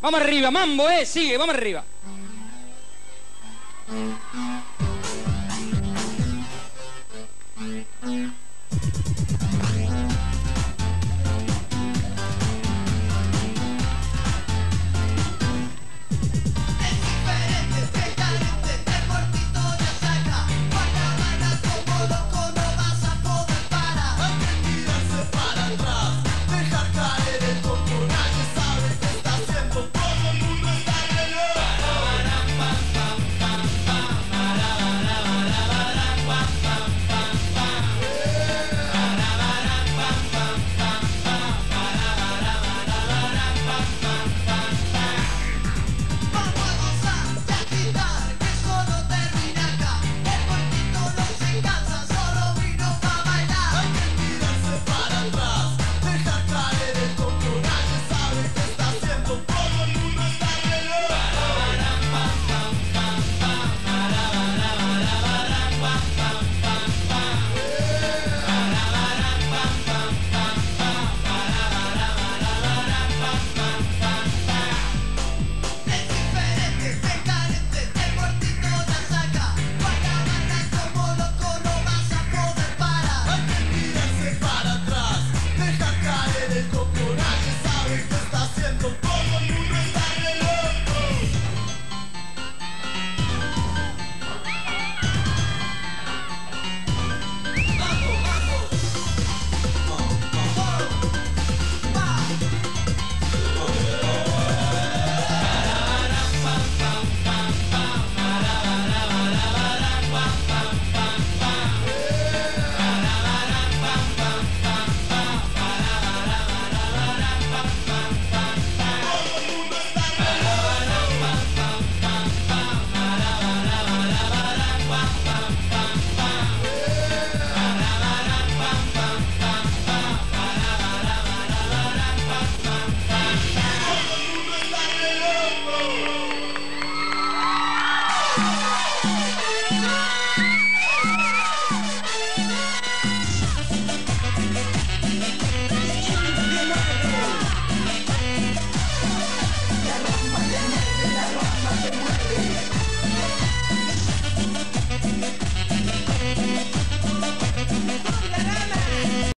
Vamos arriba, mambo, eh, sigue, vamos arriba.